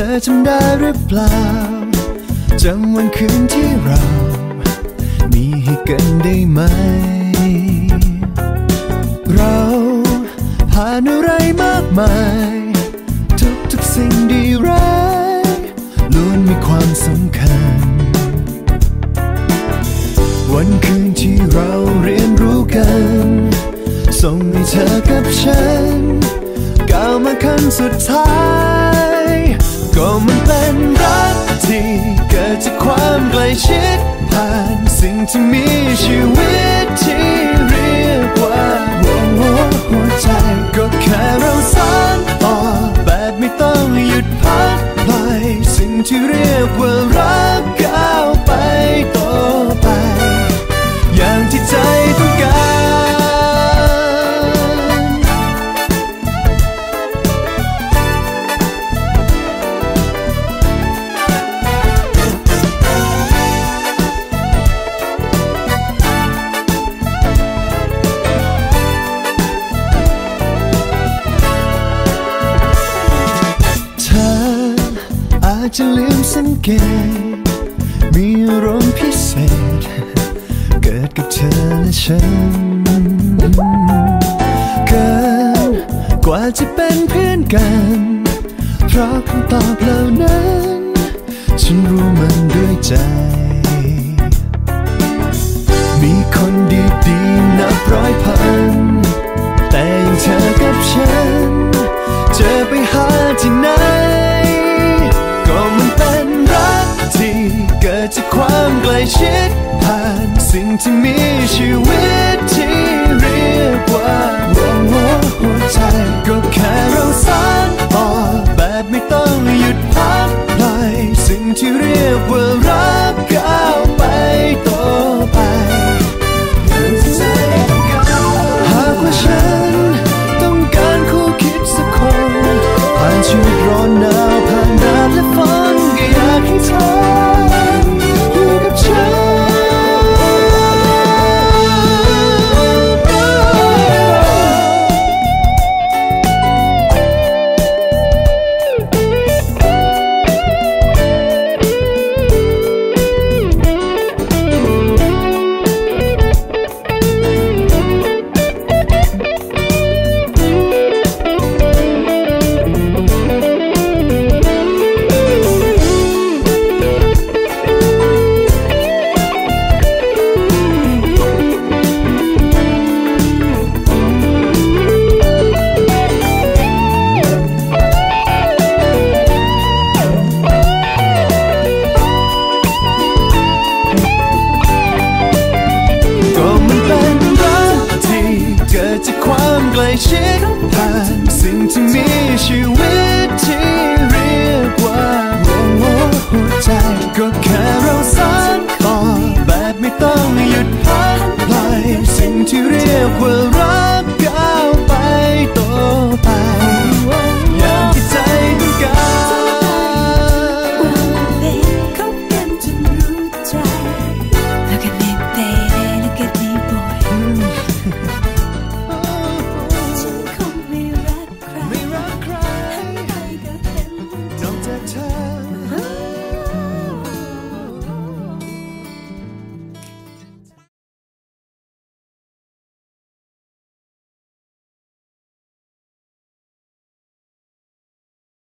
ธอจำได้หรือเปล่าจำวันคืนที่เรา มีให้กันได้ไหม เราผ่านอะไรมากมาย ทุกทุกๆสิ่งดีร้ายล้วนมีความสำคัญ วันคืนที่เราเรียนรู้กัน ส่งให้เธอกับฉันก้าวมาขั้นสุดท้าย ก็มันเป็นรักที่เกิดจากความใกล้ชิดผ่านสิ่งที่มีชีวิต จจะลืมสังเกต มีอารมณ์พิเศษ เกิดกับเธอและฉัน เกินกว่าจะเป็นเพื่อนกัน เพราะคำตอบเหล่านั้น ฉันรู้มันด้วยใจ ชิดผ่านสิ่งที่มีชีวิต ความใกล้ชิดผ่านสิ่งที่มีชีวิตที่เรียกว่าหัวใจก็แค่เราสอง